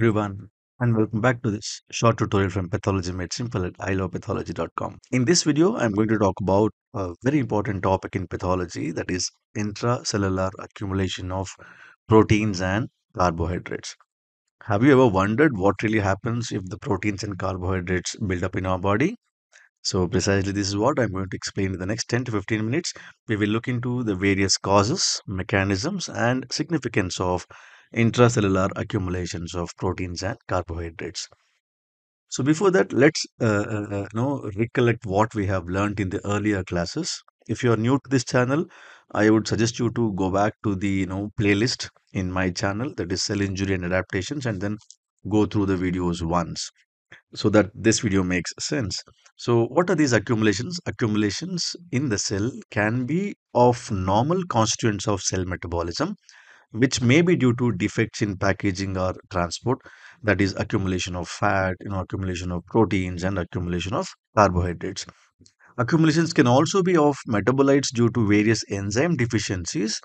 everyone, and welcome back to this short tutorial from Pathology Made Simple at ilovepathology.com. In this video, I'm going to talk about a very important topic in pathology that is intracellular accumulation of proteins and carbohydrates. Have you ever wondered what really happens if the proteins and carbohydrates build up in our body? So, precisely this is what I'm going to explain in the next 10 to 15 minutes. We will look into the various causes, mechanisms, and significance of intracellular accumulations of proteins and carbohydrates. So before that, let's uh, uh, uh, know recollect what we have learned in the earlier classes. If you are new to this channel, I would suggest you to go back to the you know playlist in my channel that is cell injury and adaptations, and then go through the videos once so that this video makes sense. So what are these accumulations? Accumulations in the cell can be of normal constituents of cell metabolism which may be due to defects in packaging or transport that is accumulation of fat you know accumulation of proteins and accumulation of carbohydrates. Accumulations can also be of metabolites due to various enzyme deficiencies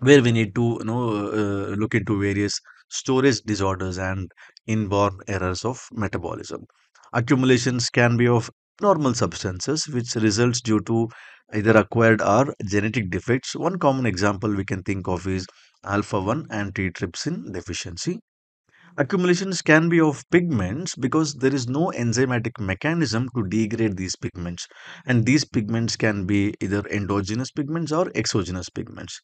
where we need to you know uh, look into various storage disorders and inborn errors of metabolism. Accumulations can be of normal substances which results due to either acquired or genetic defects one common example we can think of is alpha 1 antitrypsin deficiency accumulations can be of pigments because there is no enzymatic mechanism to degrade these pigments and these pigments can be either endogenous pigments or exogenous pigments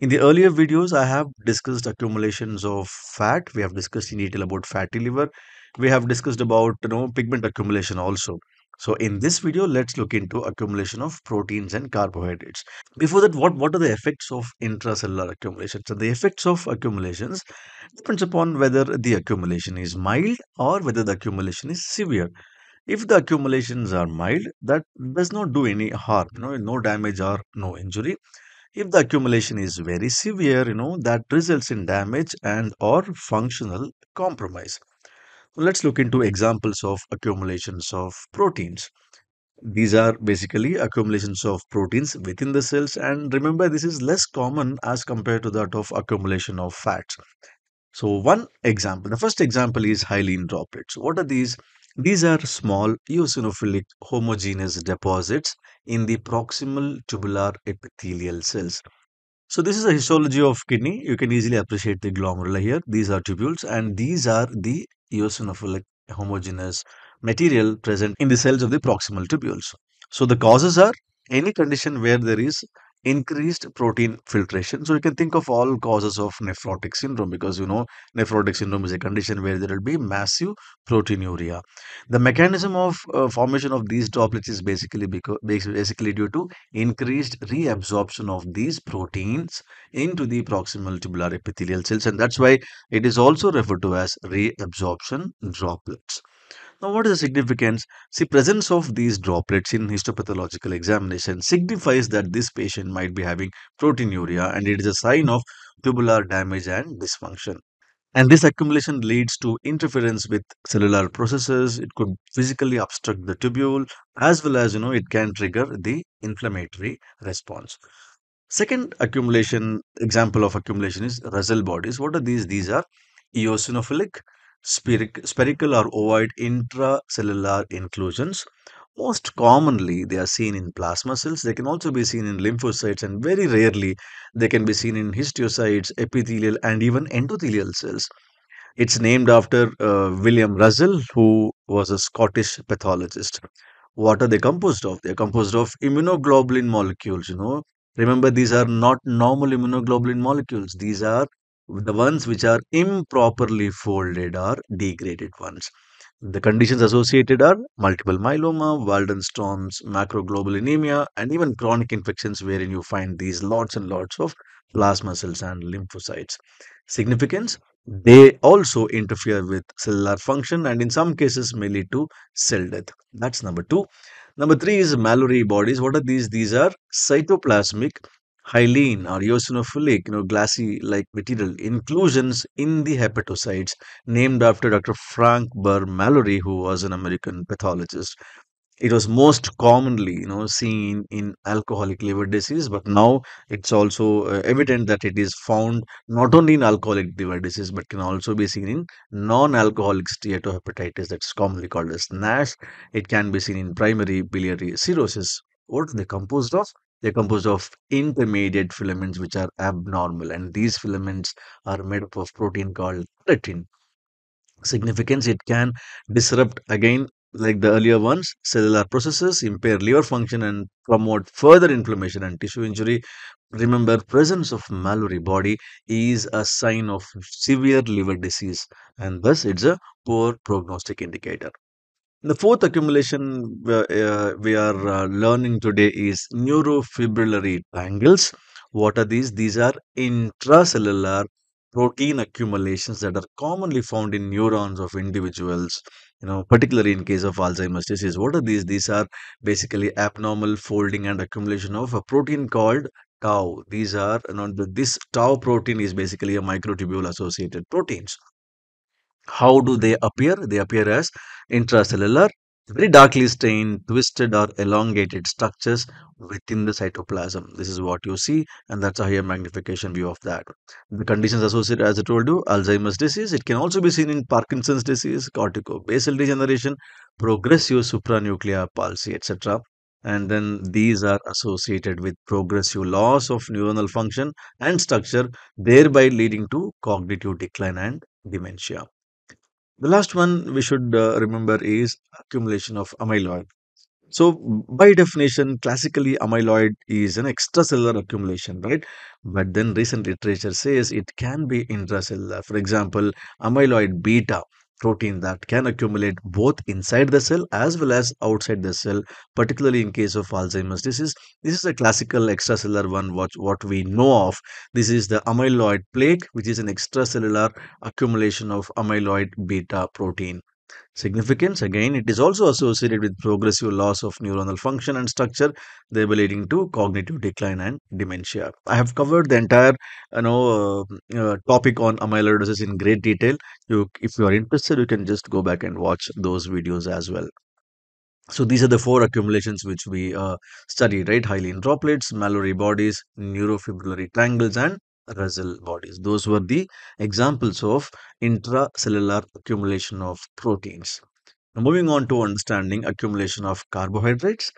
in the earlier videos, I have discussed accumulations of fat. We have discussed in detail about fatty liver. We have discussed about you know pigment accumulation also. So in this video, let's look into accumulation of proteins and carbohydrates. Before that, what, what are the effects of intracellular accumulation? So the effects of accumulations depends upon whether the accumulation is mild or whether the accumulation is severe. If the accumulations are mild, that does not do any harm, you know, no damage or no injury if the accumulation is very severe, you know, that results in damage and or functional compromise. Let's look into examples of accumulations of proteins. These are basically accumulations of proteins within the cells and remember this is less common as compared to that of accumulation of fats. So one example, the first example is hyaline droplets. What are these? These are small eosinophilic homogeneous deposits in the proximal tubular epithelial cells. So this is a histology of kidney. You can easily appreciate the glomeruli here. These are tubules and these are the eosinophilic homogeneous material present in the cells of the proximal tubules. So the causes are any condition where there is increased protein filtration. So you can think of all causes of nephrotic syndrome because you know nephrotic syndrome is a condition where there will be massive proteinuria. The mechanism of uh, formation of these droplets is basically because basically due to increased reabsorption of these proteins into the proximal tubular epithelial cells and that's why it is also referred to as reabsorption droplets. Now, what is the significance? See, presence of these droplets in histopathological examination signifies that this patient might be having proteinuria and it is a sign of tubular damage and dysfunction. And this accumulation leads to interference with cellular processes. It could physically obstruct the tubule as well as, you know, it can trigger the inflammatory response. Second accumulation example of accumulation is Russell bodies. What are these? These are eosinophilic spherical or ovoid intracellular inclusions. Most commonly, they are seen in plasma cells. They can also be seen in lymphocytes, and very rarely, they can be seen in histiocytes, epithelial, and even endothelial cells. It's named after uh, William Russell, who was a Scottish pathologist. What are they composed of? They are composed of immunoglobulin molecules, you know. Remember, these are not normal immunoglobulin molecules. These are the ones which are improperly folded are degraded ones. The conditions associated are multiple myeloma, Waldenstrom's, macroglobulinemia, and even chronic infections wherein you find these lots and lots of plasma cells and lymphocytes. Significance? They also interfere with cellular function and in some cases may lead to cell death. That's number two. Number three is Mallory bodies. What are these? These are cytoplasmic hyaline or eosinophilic, you know, glassy-like material inclusions in the hepatocytes, named after Dr. Frank Burr Mallory, who was an American pathologist. it was most commonly you know seen in alcoholic liver disease but now it's also uh, evident that it is found not only in alcoholic liver disease but can also be seen in non-alcoholic steatohepatitis that's commonly called as nash it can be seen in primary biliary cirrhosis what are they composed of they're composed of intermediate filaments which are abnormal and these filaments are made up of protein called keratin. Significance it can disrupt again like the earlier ones cellular processes impair liver function and promote further inflammation and tissue injury. Remember presence of mallory body is a sign of severe liver disease and thus it's a poor prognostic indicator the fourth accumulation uh, we are uh, learning today is neurofibrillary tangles. What are these? These are intracellular protein accumulations that are commonly found in neurons of individuals, you know, particularly in case of Alzheimer's disease. What are these? These are basically abnormal folding and accumulation of a protein called tau. These are, you know, this tau protein is basically a microtubule associated proteins how do they appear? They appear as intracellular, very darkly stained, twisted or elongated structures within the cytoplasm. This is what you see, and that's a higher magnification view of that. The conditions associated, as I told you, Alzheimer's disease. It can also be seen in Parkinson's disease, corticobasal degeneration, progressive supranuclear palsy, etc. And then these are associated with progressive loss of neuronal function and structure, thereby leading to cognitive decline and dementia. The last one we should uh, remember is accumulation of amyloid. So, by definition, classically, amyloid is an extracellular accumulation, right? But then recent literature says it can be intracellular. For example, amyloid beta protein that can accumulate both inside the cell as well as outside the cell, particularly in case of Alzheimer's disease. This is a classical extracellular one, what, what we know of. This is the amyloid plaque, which is an extracellular accumulation of amyloid beta protein. Significance again, it is also associated with progressive loss of neuronal function and structure, thereby leading to cognitive decline and dementia. I have covered the entire you know uh, uh, topic on amyloidosis in great detail. You, if you are interested, you can just go back and watch those videos as well. So these are the four accumulations which we uh, studied, right? Hyaline droplets, Mallory bodies, neurofibrillary tangles, and Russell bodies. Those were the examples of intracellular accumulation of proteins. Now moving on to understanding accumulation of carbohydrates.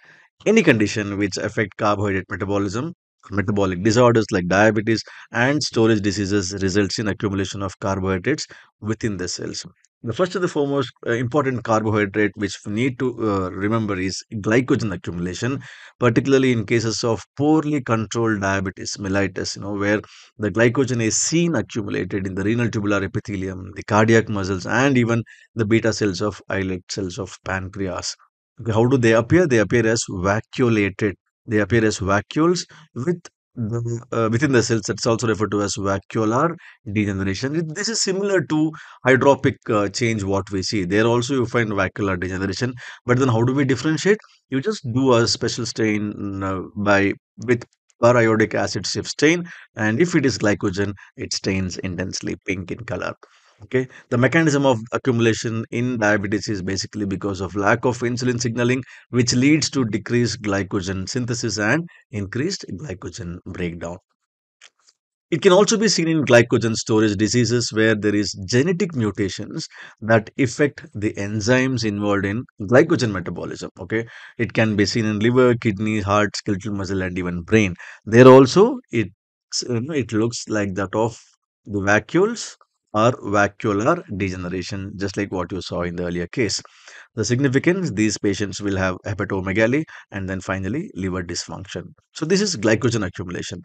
Any condition which affect carbohydrate metabolism, metabolic disorders like diabetes and storage diseases results in accumulation of carbohydrates within the cells. The first and the foremost uh, important carbohydrate which we need to uh, remember is glycogen accumulation, particularly in cases of poorly controlled diabetes mellitus, you know, where the glycogen is seen accumulated in the renal tubular epithelium, the cardiac muscles, and even the beta cells of islet cells of pancreas. Okay, how do they appear? They appear as vacuolated. They appear as vacuoles with the, uh, within the cells. That's also referred to as vacuolar degeneration. This is similar to hydropic uh, change what we see. There also you find vacuolar degeneration. But then how do we differentiate? You just do a special stain mm, uh, by with periodic acid Schiff stain, and if it is glycogen, it stains intensely pink in color. Okay, the mechanism of accumulation in diabetes is basically because of lack of insulin signaling, which leads to decreased glycogen synthesis and increased glycogen breakdown. It can also be seen in glycogen storage diseases where there is genetic mutations that affect the enzymes involved in glycogen metabolism. Okay, it can be seen in liver, kidney, heart, skeletal muscle, and even brain. There also it you know, it looks like that of the vacuoles or vacuolar degeneration, just like what you saw in the earlier case. The significance these patients will have hepatomegaly and then finally liver dysfunction. So this is glycogen accumulation.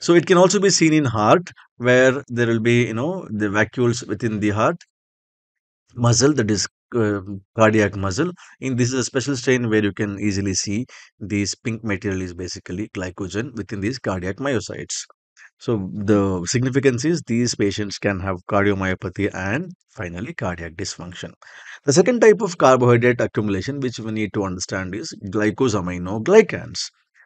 So it can also be seen in heart where there will be, you know, the vacuoles within the heart muscle that is uh, cardiac muscle. In this is a special strain where you can easily see this pink material is basically glycogen within these cardiac myocytes. So the significance is these patients can have cardiomyopathy and finally cardiac dysfunction. The second type of carbohydrate accumulation which we need to understand is glycosaminoglycans.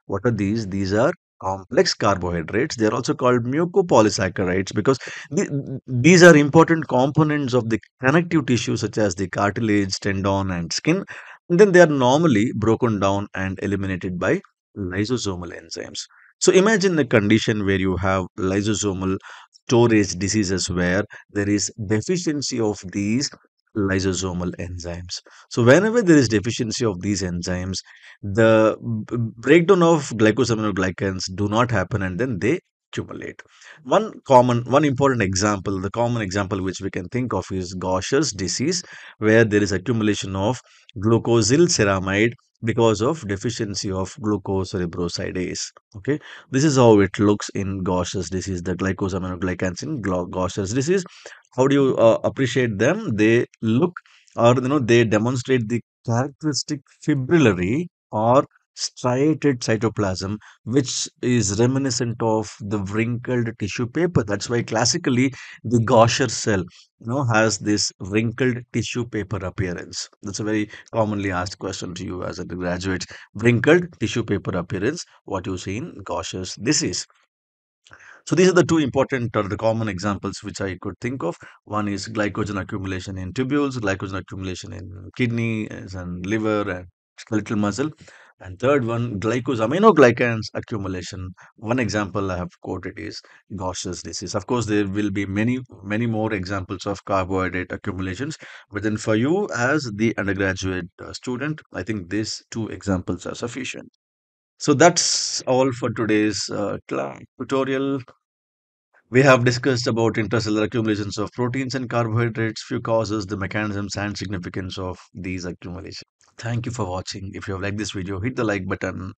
What are these? These are complex carbohydrates. They are also called mucopolysaccharides because the, these are important components of the connective tissue such as the cartilage, tendon and skin And then they are normally broken down and eliminated by lysosomal enzymes. So imagine a condition where you have lysosomal storage diseases where there is deficiency of these lysosomal enzymes. So whenever there is deficiency of these enzymes, the breakdown of glycosaminoglycans do not happen and then they accumulate. One common, one important example, the common example which we can think of is Gaucher's disease, where there is accumulation of glucosyl ceramide because of deficiency of glucocerebrosidase. Okay, this is how it looks in Gaucher's disease, the glycosaminoglycans in Gaucher's disease. How do you uh, appreciate them? They look or you know they demonstrate the characteristic fibrillary or striated cytoplasm which is reminiscent of the wrinkled tissue paper that's why classically the gaucher cell you know has this wrinkled tissue paper appearance that's a very commonly asked question to you as a graduate wrinkled tissue paper appearance what you see in gaucher's disease so these are the two important or the common examples which I could think of. One is glycogen accumulation in tubules, glycogen accumulation in kidneys and liver and skeletal muscle. And third one, glycosaminoglycans accumulation. One example I have quoted is Gaucher's disease. Of course, there will be many, many more examples of carbohydrate accumulations. But then for you as the undergraduate uh, student, I think these two examples are sufficient. So that's all for today's uh, tutorial. We have discussed about intracellular accumulations of proteins and carbohydrates, few causes, the mechanisms and significance of these accumulations. Thank you for watching. If you have liked this video, hit the like button.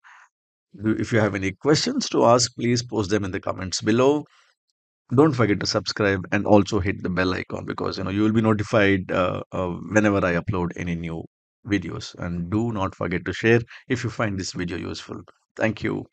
If you have any questions to ask, please post them in the comments below. Don't forget to subscribe and also hit the bell icon because you know you will be notified uh, uh, whenever I upload any new videos. And do not forget to share if you find this video useful. Thank you.